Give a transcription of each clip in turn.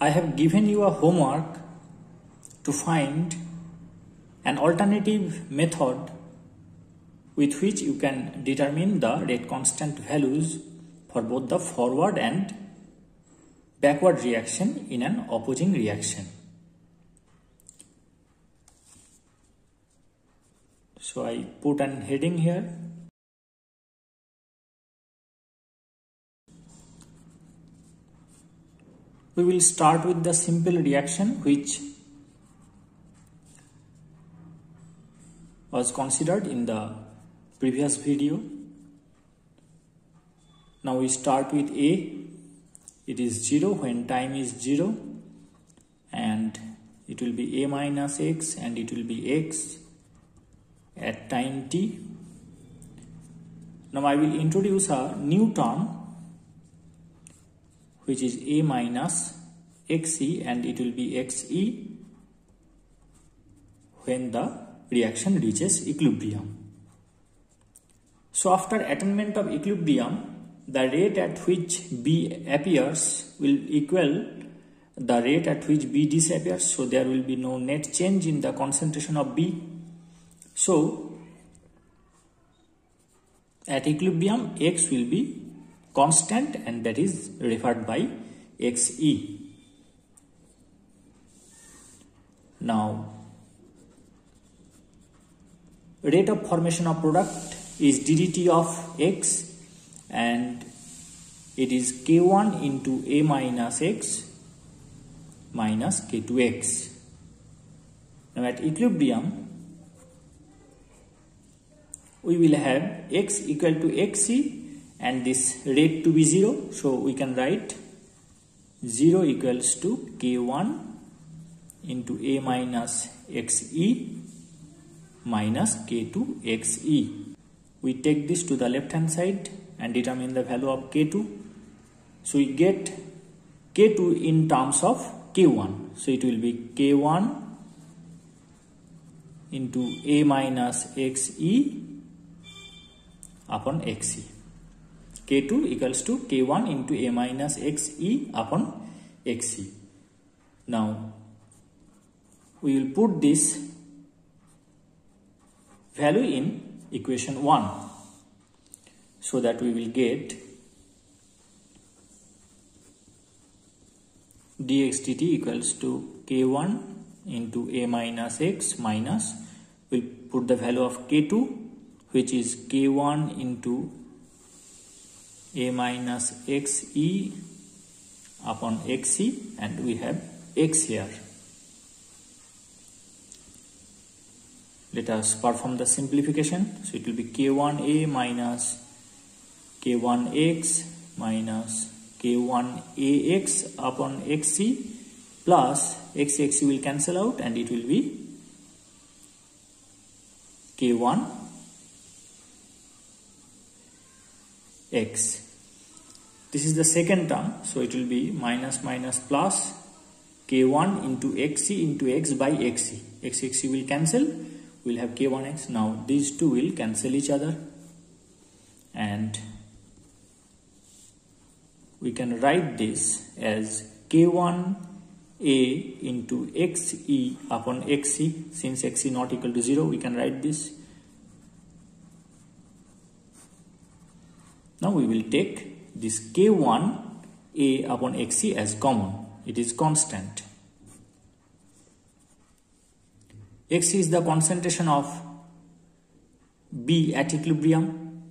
I have given you a homework to find an alternative method with which you can determine the rate constant values for both the forward and backward reaction in an opposing reaction. So I put an heading here. We will start with the simple reaction which was considered in the previous video. Now we start with A. It is 0 when time is 0 and it will be A minus X and it will be X at time t. Now I will introduce a new term which is A minus Xe and it will be Xe when the reaction reaches equilibrium. So after attainment of equilibrium, the rate at which B appears will equal the rate at which B disappears. So there will be no net change in the concentration of B. So at equilibrium, X will be constant and that is referred by Xe. Now rate of formation of product is ddt of x and it is k1 into a minus x minus k2x. Now at equilibrium we will have x equal to xc and this rate to be 0 so we can write 0 equals to k1 into a minus xe minus k2xe. We take this to the left hand side and determine the value of k2. So we get k2 in terms of k1. So it will be k1 into a minus xe upon xe. K2 equals to k1 into a minus xe upon xe. Now we will put this value in equation 1 so that we will get dx dt equals to k1 into a minus x minus we'll put the value of k2 which is k1 into a minus xe upon xe and we have x here. Let us perform the simplification. So it will be k1a minus k1x minus k1ax upon xc plus x x will cancel out and it will be k1 x this is the second term so it will be minus minus plus k1 into xc into x by xc x x will cancel. We'll have k1x now these two will cancel each other. And we can write this as k1 a into xe upon xc since xe not equal to 0 we can write this. Now we will take this k1 a upon xc as common it is constant X is the concentration of B at equilibrium.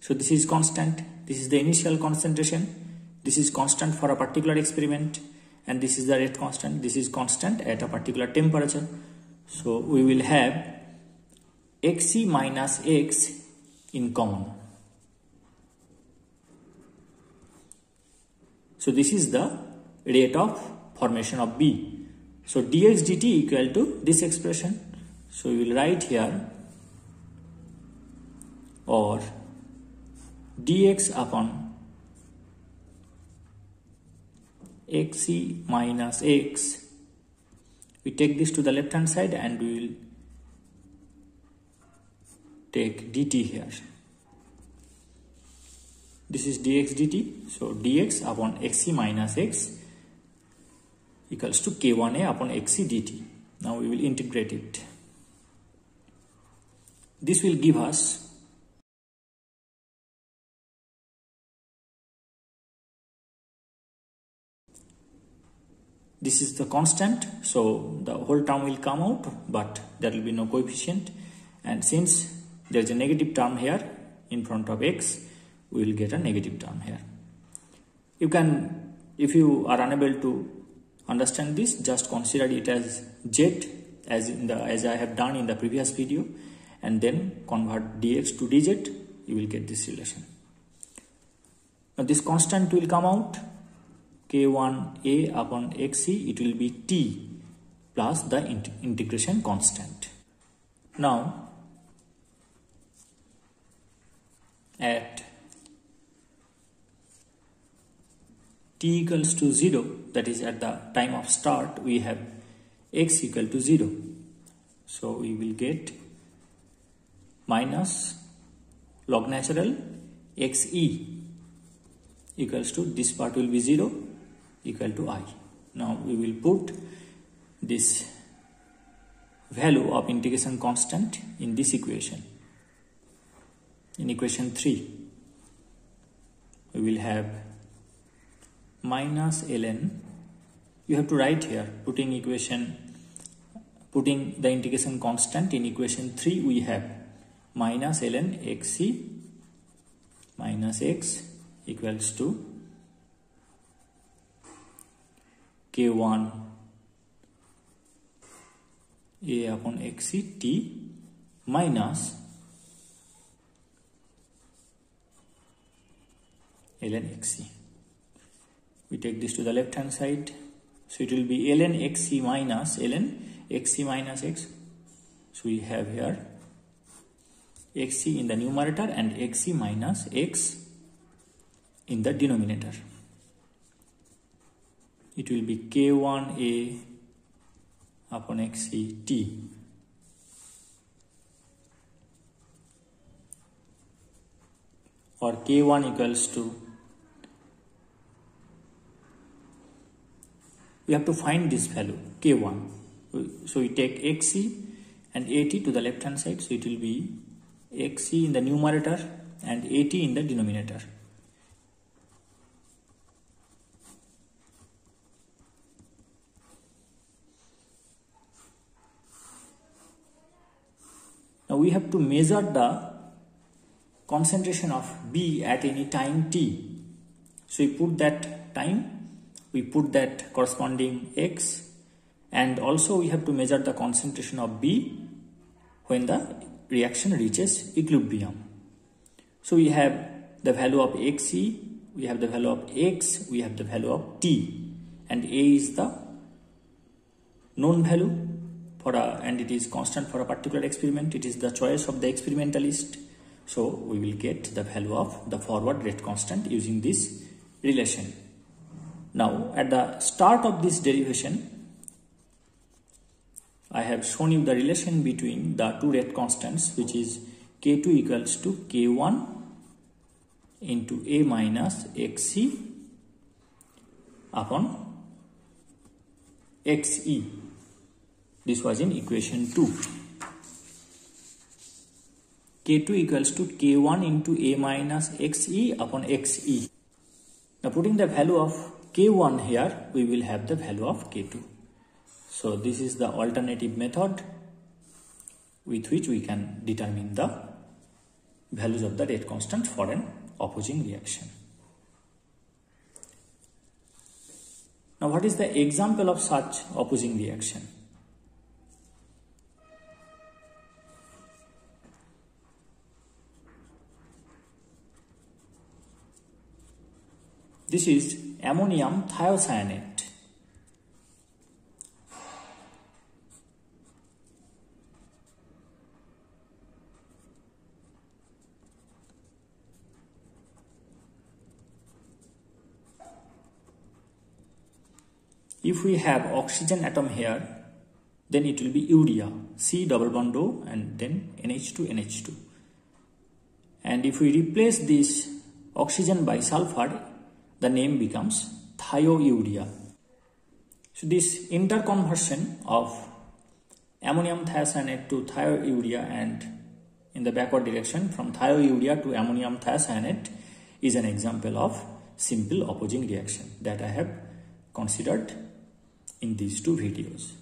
So this is constant. This is the initial concentration. This is constant for a particular experiment and this is the rate constant. This is constant at a particular temperature. So we will have Xc minus X in common. So this is the rate of formation of B. So dx dt equal to this expression. So we will write here or dx upon xc minus x. We take this to the left hand side and we will take dt here. This is dx dt. So dx upon xc minus x equals to k1a upon xc dt. Now we will integrate it. This will give us this is the constant so the whole term will come out but there will be no coefficient and since there is a negative term here in front of x we will get a negative term here. You can if you are unable to understand this just consider it as z as in the as i have done in the previous video and then convert dx to dz you will get this relation. Now this constant will come out k1a upon xc it will be t plus the int integration constant. Now at t equals to 0 that is at the time of start we have x equal to 0 so we will get minus log natural xe equals to this part will be 0 equal to i. Now we will put this value of integration constant in this equation. In equation 3 we will have minus ln. You have to write here putting equation putting the integration constant in equation 3 we have. Minus ln xc minus x equals to k1 a upon xc t minus ln xc we take this to the left hand side. So it will be ln xc minus ln xc minus x. So we have here xc in the numerator and xc minus x in the denominator. It will be k1a upon xc t. Or k1 equals to we have to find this value k1 so we take xc and at to the left hand side. So it will be xc in the numerator and at in the denominator. Now we have to measure the concentration of b at any time t. So we put that time we put that corresponding x and also we have to measure the concentration of B when the reaction reaches equilibrium. So we have the value of Xe, we have the value of X, we have the value of T and A is the known value for a and it is constant for a particular experiment. It is the choice of the experimentalist. So we will get the value of the forward rate constant using this relation. Now at the start of this derivation, I have shown you the relation between the two rate constants which is k2 equals to k1 into a minus xc upon xe. This was in equation 2. k2 equals to k1 into a minus xe upon xe. Now putting the value of k1 here we will have the value of k2 so this is the alternative method with which we can determine the values of the rate constant for an opposing reaction. Now what is the example of such opposing reaction? This is ammonium thiocyanate. If we have oxygen atom here, then it will be urea, C double bond O and then NH2, NH2. And if we replace this oxygen by sulfur, the name becomes thiourea. So this interconversion of ammonium thiocyanate to thiourea and in the backward direction from thiourea to ammonium thiocyanate is an example of simple opposing reaction that I have considered in these two videos.